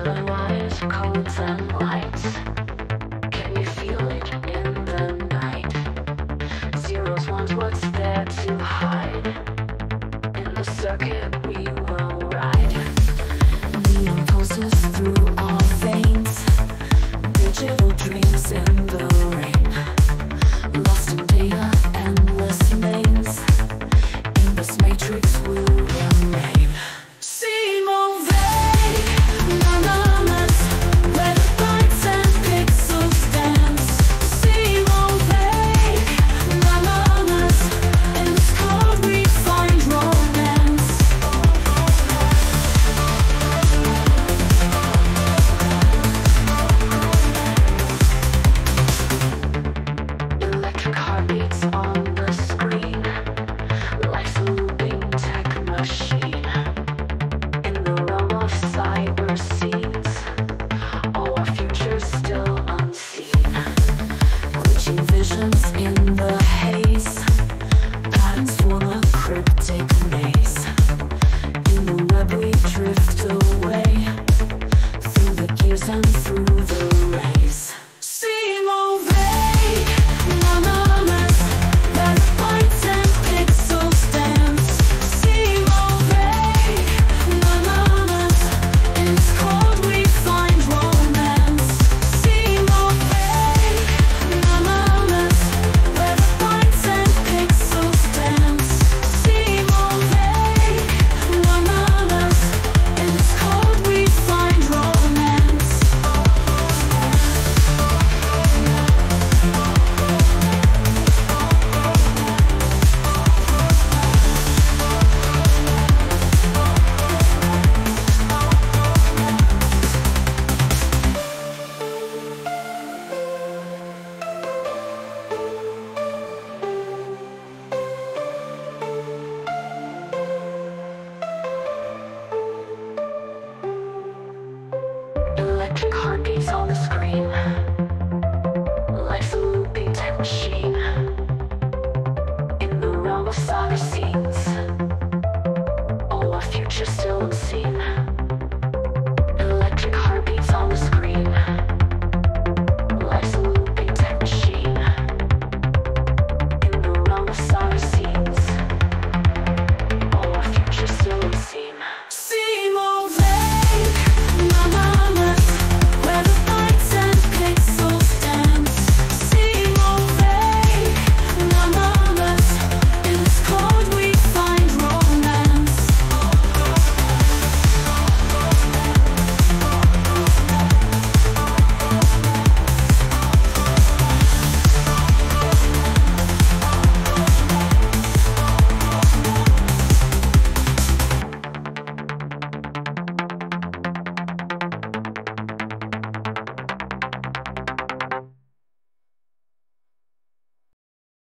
And lights. Can you feel it in the night? Zeros, ones, what's there to hide? In the circuit we will ride. Neon pulses through